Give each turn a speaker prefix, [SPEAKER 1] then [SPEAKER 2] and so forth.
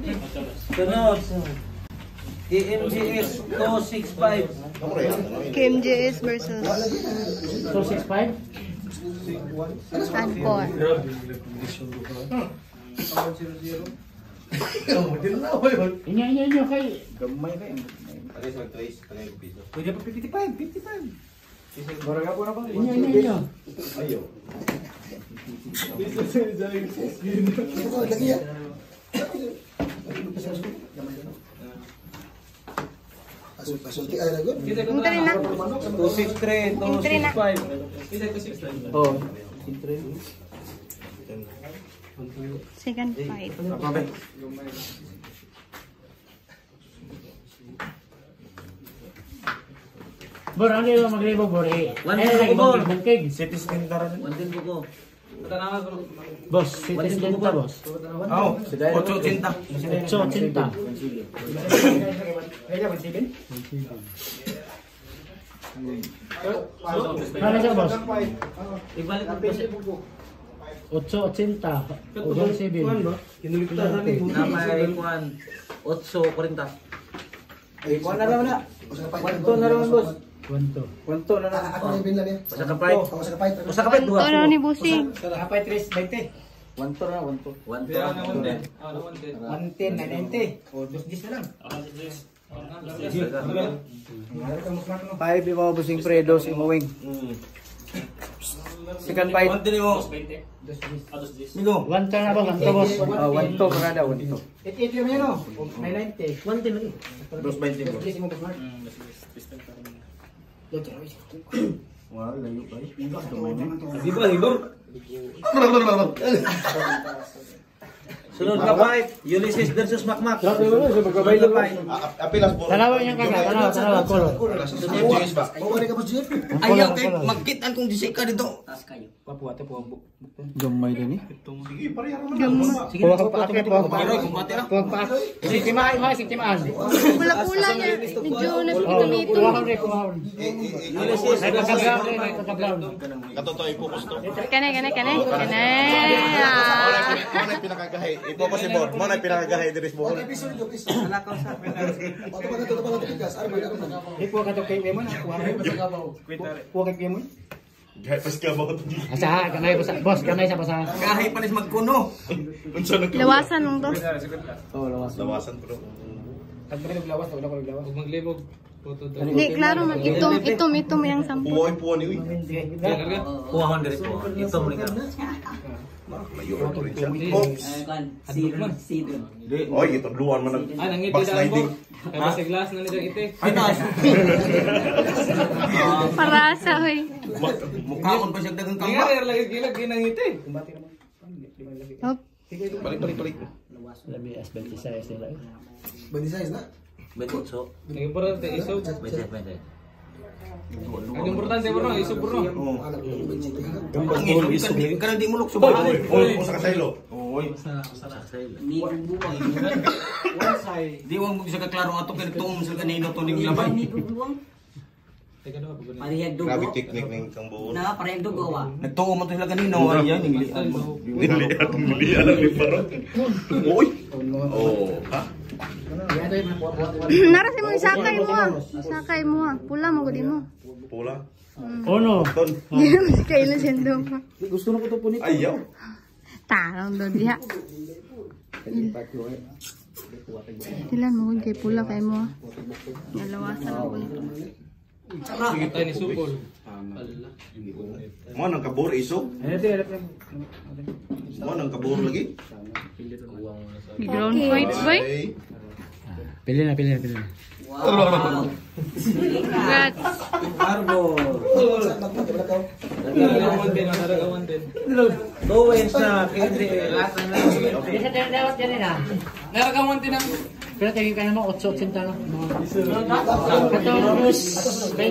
[SPEAKER 1] Sunod. KMGS 265.
[SPEAKER 2] KMJS versus
[SPEAKER 3] 265?
[SPEAKER 2] Ancor.
[SPEAKER 3] Inyo, inyo, inyo, kay...
[SPEAKER 4] Gamay kayo. Pwede pa 55, 55. Barang ako na ba?
[SPEAKER 3] Inyo, inyo, inyo.
[SPEAKER 4] Ayo.
[SPEAKER 5] Pasulti ay lagot.
[SPEAKER 2] Entry na.
[SPEAKER 1] 263,
[SPEAKER 2] Entry na.
[SPEAKER 1] 265.
[SPEAKER 4] Oh.
[SPEAKER 2] Second fight.
[SPEAKER 4] Apa
[SPEAKER 3] Bor, ano yung maglibog, Bor? Eh,
[SPEAKER 1] One
[SPEAKER 3] eh,
[SPEAKER 1] day,
[SPEAKER 3] ay,
[SPEAKER 1] Bor.
[SPEAKER 3] bungkig.
[SPEAKER 4] City skin din.
[SPEAKER 1] Wantin ko ko.
[SPEAKER 3] Boss, citizen ka, boss.
[SPEAKER 4] Oh, 880.
[SPEAKER 3] 880. Ano siya, boss?
[SPEAKER 1] Ibalik ko kasi.
[SPEAKER 3] 880. Udong 7.
[SPEAKER 1] Namay kuan. 840.
[SPEAKER 4] Eh, kuha na naman na. Kwanto na naman, boss.
[SPEAKER 3] Kwanto.
[SPEAKER 4] Kwanto na naman.
[SPEAKER 5] Ako na binla niya.
[SPEAKER 1] Usa ka fight.
[SPEAKER 5] Ako sa kapait.
[SPEAKER 1] Usa ka
[SPEAKER 2] Ito
[SPEAKER 1] duha.
[SPEAKER 2] na ni Busing.
[SPEAKER 4] Kapay 320. Kwanto na, kwanto.
[SPEAKER 1] 110.
[SPEAKER 4] 110, 990. O, 210 na lang. 5 yung busing predo si Mowing. Second fight.
[SPEAKER 1] Wantin mo.
[SPEAKER 4] Migo.
[SPEAKER 3] One turn na ba? Kwanto, boss.
[SPEAKER 4] Oh, 1 to kada, 1 to. 88 yung yan, oh. 990.
[SPEAKER 1] 110 lagi.
[SPEAKER 4] 220 mo. Wow, layo eh.
[SPEAKER 1] Di ba, Igor? Sunod ka fight. Ulysses versus Makmak.
[SPEAKER 4] Magkabaylo pa.
[SPEAKER 6] Apilas po.
[SPEAKER 3] Tanawa niya ka nga. Tanawa, tanawa.
[SPEAKER 6] Ba?
[SPEAKER 5] Ka jeep.
[SPEAKER 4] Ayaw kay magkitan kung disika dito. Papuwate po ang Gamay din eh.
[SPEAKER 6] Sige, pareha naman.
[SPEAKER 2] Gamma.
[SPEAKER 3] Kuha ka pa akit, kuha ka pa
[SPEAKER 4] Pero
[SPEAKER 3] akit.
[SPEAKER 4] kumbate na.
[SPEAKER 3] Kuha ka pa akit. Siktimaan, ha, siktimaan.
[SPEAKER 2] Pula-pula niya. Medyo nagpitumito.
[SPEAKER 3] Kuha ka rin, kuha ka rin. May pagka-brown rin, may pagka-brown.
[SPEAKER 6] Katoto, i-focus to.
[SPEAKER 2] Kane, kane, kane. Kane.
[SPEAKER 6] Mo na pinakagahay. I-focus si Bod. Mo na pinakagahay diris mo.
[SPEAKER 5] Okay, piso nito, piso. Ato pa na ito, ito pa na ito. Ano ba ito na?
[SPEAKER 3] Eh, kuha ka to kay Lemon, ha? Kuha ka. Kuha kay Lemon.
[SPEAKER 6] Gaya pas ka ba?
[SPEAKER 3] Asa, kamay basa. Boss, kamay sa basa.
[SPEAKER 4] Kahit panis magkuno.
[SPEAKER 6] Unsa na
[SPEAKER 2] Lawasan mong to.
[SPEAKER 4] Oh, lawas.
[SPEAKER 6] Lawasan bro.
[SPEAKER 4] Tagpare lawas, wala ko lawas.
[SPEAKER 2] Di, klaro man. Itom, itom, itom yung sampo.
[SPEAKER 6] Puwoy puwo ni uy.
[SPEAKER 1] Kuha ko diri po. Ito mo ni ka.
[SPEAKER 6] Layo ito rin siya. Oops. Oy, ito luwan man
[SPEAKER 7] Ah, nangiti
[SPEAKER 6] backsliding.
[SPEAKER 7] Kaya sa glass na nito ite.
[SPEAKER 1] Ay, taas.
[SPEAKER 2] Parasa, hoy.
[SPEAKER 4] Mukhaon pa siya dagang
[SPEAKER 7] Kaya
[SPEAKER 4] kamba.
[SPEAKER 7] rin lagi gilag ginangiti.
[SPEAKER 2] Hop.
[SPEAKER 6] Balik balik balik.
[SPEAKER 3] Labi as 26 sila.
[SPEAKER 5] Bandi size na.
[SPEAKER 1] 28.
[SPEAKER 7] Ang importante isog.
[SPEAKER 1] Medyo, medyo.
[SPEAKER 7] Ang importante mo no, isog bro.
[SPEAKER 5] Ko, ka.
[SPEAKER 4] Ang isog isog. Kana di mulok subay.
[SPEAKER 6] Oy, unsa ka saylo? Oy.
[SPEAKER 4] Di wang mo sa kaklaro ato tuom sa kanino to ning labay.
[SPEAKER 7] Teka daw, pag
[SPEAKER 8] Parehag dugo.
[SPEAKER 6] Grabe technique ng kang buo.
[SPEAKER 8] Na, parehag dugo wa.
[SPEAKER 4] Nagtuom mo to sila kanino ay yan ning lian mo.
[SPEAKER 6] Dili atong dili alang libaro. Oy. Oh, ha?
[SPEAKER 2] Nara si mo sakay mo ah. Sakay mo ah. Pula mo gudi mo.
[SPEAKER 6] Pula.
[SPEAKER 3] Ono.
[SPEAKER 6] Ton.
[SPEAKER 2] Kayla sendo pa.
[SPEAKER 4] Gusto na ko to punit.
[SPEAKER 6] Ayaw.
[SPEAKER 2] Tarang do diha. Tilan mo kung kay pula kay mo ah. Nalawasan ako nito.
[SPEAKER 7] Sige tayo ni Supol.
[SPEAKER 6] Mo nang kabur iso. Mo nang kabur lagi.
[SPEAKER 2] Ground fight boy.
[SPEAKER 3] Pili na, pili na, pili na.
[SPEAKER 2] Congrats.
[SPEAKER 7] Din, naragawan din.
[SPEAKER 1] Two wins na. Kendri. Lahat na lang.
[SPEAKER 3] Hindi sa tayo dapat yan na.
[SPEAKER 7] Naragawan din ang
[SPEAKER 3] Pero tingin ka naman, 8-80 na. 14 plus 20.